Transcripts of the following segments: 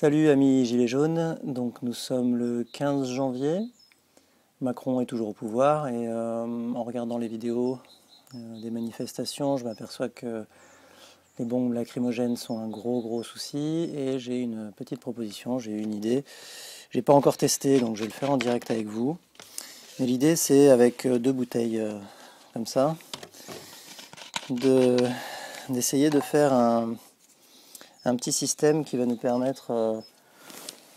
Salut amis Gilets jaunes, donc nous sommes le 15 janvier, Macron est toujours au pouvoir et euh, en regardant les vidéos euh, des manifestations, je m'aperçois que les bombes lacrymogènes sont un gros gros souci et j'ai une petite proposition, j'ai une idée. J'ai pas encore testé donc je vais le faire en direct avec vous. Mais l'idée c'est avec euh, deux bouteilles comme ça d'essayer de faire un, un petit système qui va nous permettre euh,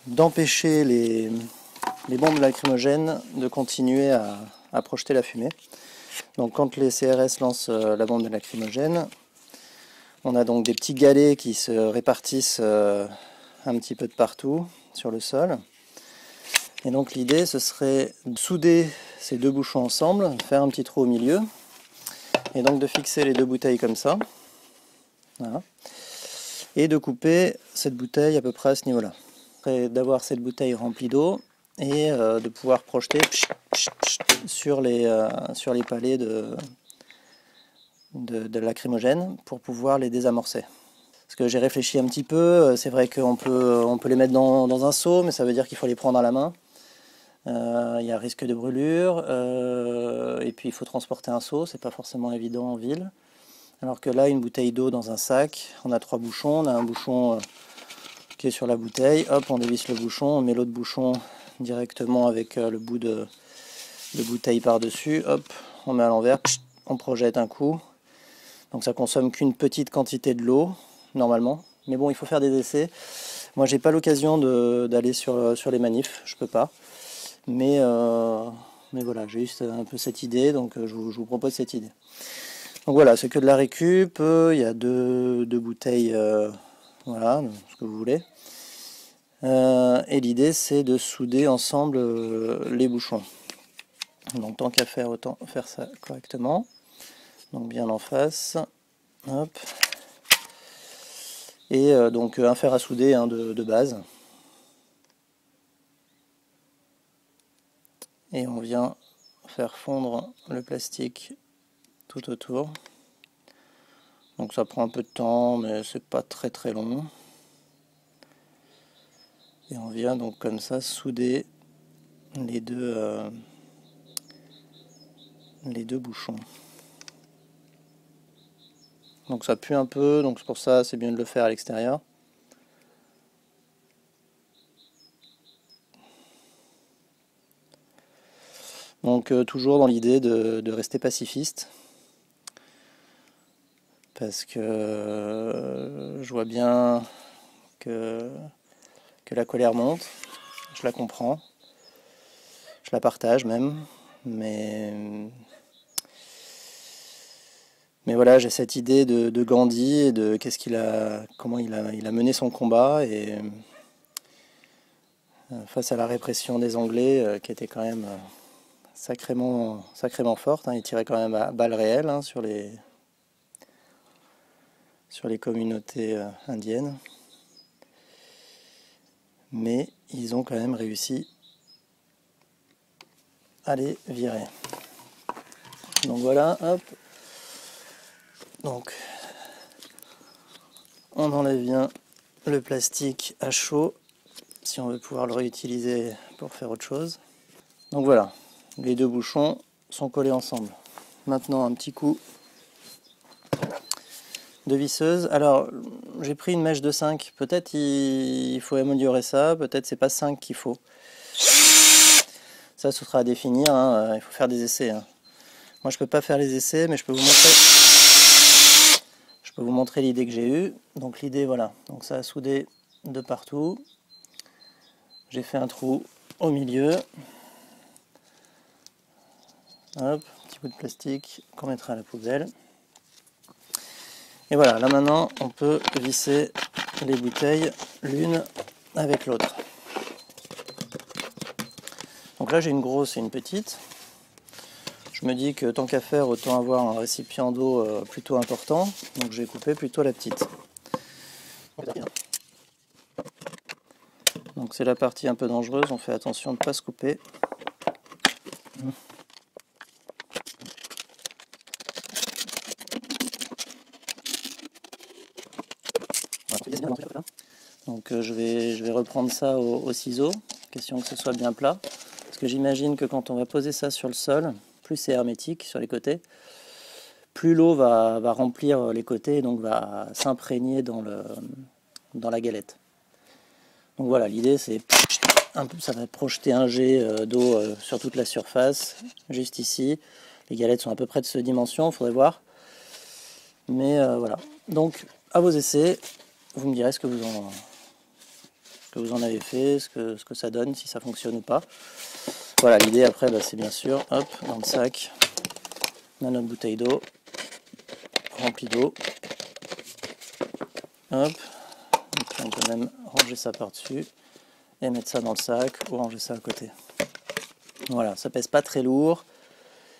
d'empêcher les, bombes lacrymogènes de continuer à, projeter la fumée. Donc quand les CRS lancent euh, la bombe lacrymogène, on a donc des petits galets qui se répartissent euh, un petit peu de partout sur le sol. Et donc l'idée ce serait de souder ces deux bouchons ensemble, faire un petit trou au milieu, et donc de fixer les deux bouteilles comme ça. Voilà et de couper cette bouteille à peu près à ce niveau-là. D'avoir cette bouteille remplie d'eau et euh, de pouvoir projeter sur les, euh, sur les palets de, de, lacrymogène pour pouvoir les désamorcer. Parce que j'ai réfléchi un petit peu, euh, c'est vrai qu'on peut, on peut les mettre dans, dans, un seau, mais ça veut dire qu'il faut les prendre à la main. Il y a risque de brûlure, et puis il faut transporter un seau, c'est pas forcément évident en ville. Alors que là, une bouteille d'eau dans un sac, on a trois bouchons, on a un bouchon euh, qui est sur la bouteille, hop, on dévisse le bouchon, on met l'autre bouchon directement avec euh, le bout de, bouteille par-dessus, hop, on met à l'envers, on projette un coup. Donc ça consomme qu'une petite quantité de l'eau, normalement. Mais bon, il faut faire des essais. Moi, j'ai pas l'occasion d'aller sur, sur les manifs, je peux pas. Euh, mais voilà, j'ai juste un peu cette idée, donc je vous propose cette idée. Donc voilà, c'est que de la récup, il y a deux, bouteilles, euh, voilà, ce que vous voulez. Euh, et l'idée c'est de souder ensemble euh, les bouchons. Donc tant qu'à faire, autant faire ça correctement. Donc bien en face. Hop. Et donc un fer à souder hein, de base. Et on vient faire fondre le plastique autour. Donc ça prend un peu de temps, mais c'est pas très très long. Et on vient donc comme ça souder les deux, euh, les deux bouchons. Donc ça pue un peu, donc c'est pour ça c'est bien de le faire à l'extérieur. Donc euh, toujours dans l'idée de rester pacifiste parce que euh, je vois bien que, que la colère monte, je la comprends, je la partage même, mais, mais voilà, j'ai cette idée de, Gandhi et de qu'est-ce qu'il a, comment il a, il a mené son combat. Et euh, face à la répression des Anglais euh, qui était quand même sacrément, sacrément forte, hein, il tirait quand même à balles réelles hein, sur les sur les communautés euh, indiennes. Mais ils ont quand même réussi à les virer. Donc voilà, hop. Donc, on enlève bien le plastique à chaud si on veut pouvoir le réutiliser pour faire autre chose. Donc voilà, les deux bouchons sont collés ensemble. Maintenant un petit coup de visseuse. Alors, j'ai pris une mèche de 5. Peut-être il faut améliorer ça. Peut-être c'est pas 5 qu'il faut. Ça, ce sera à définir. Hein. Il faut faire des essais. Hein. Moi, je peux pas faire les essais, mais je peux vous montrer. Je peux vous montrer l'idée que j'ai eue. Donc l'idée, voilà. Donc ça a soudé de partout. J'ai fait un trou au milieu. Hop, petit bout de plastique qu'on mettra à la poubelle. Et voilà, là maintenant, on peut visser les bouteilles l'une avec l'autre. Donc là, j'ai une grosse et une petite. Je me dis que tant qu'à faire, autant avoir un récipient d'eau euh, plutôt important. Donc je vais couper plutôt la petite. Donc c'est la partie un peu dangereuse, on fait attention de ne pas se couper. Donc Donc je, vais, je vais reprendre ça au, ciseau, question que ce soit bien plat. Parce que j'imagine que quand on va poser ça sur le sol, plus c'est hermétique sur les côtés, plus l'eau va, remplir les côtés et donc va s'imprégner dans, dans la galette. Donc voilà, l'idée c'est ça va projeter un jet euh, d'eau euh, sur toute la surface, juste ici. Les galettes sont à peu près de cette dimension, il faudrait voir. Mais euh, voilà. Donc à vos essais, vous me direz ce que vous en, que vous en avez fait, ce que, ce que ça donne, si ça fonctionne ou pas. Voilà, l'idée après, bah, c'est bien sûr, hop, dans le sac, on a notre bouteille d'eau, remplie d'eau. Hop, on peut même ranger ça par-dessus et mettre ça dans le sac ou ranger ça à côté. Voilà, ça pèse pas très lourd,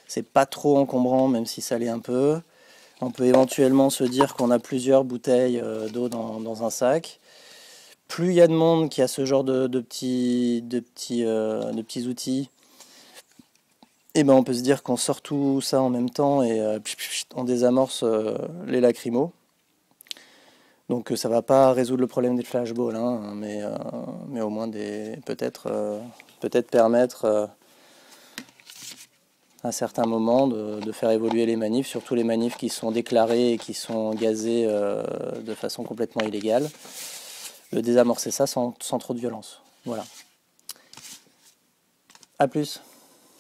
c'est pas trop encombrant même si ça l'est un peu. On peut éventuellement se dire qu'on a plusieurs bouteilles euh, d'eau dans, un sac. Plus il y a de monde qui a ce genre de, petits, de, euh, outils, et eh ben on peut se dire qu'on sort tout ça en même temps et euh, on désamorce les lacrymos. Donc ça va pas résoudre le problème des flashballs, hein, mais, au moins peut-être permettre à certains moments de, faire évoluer les manifs, surtout les manifs qui sont déclarés et qui sont gazés euh, de façon complètement illégale. De désamorcer ça sans, sans trop de violence. Voilà. A plus.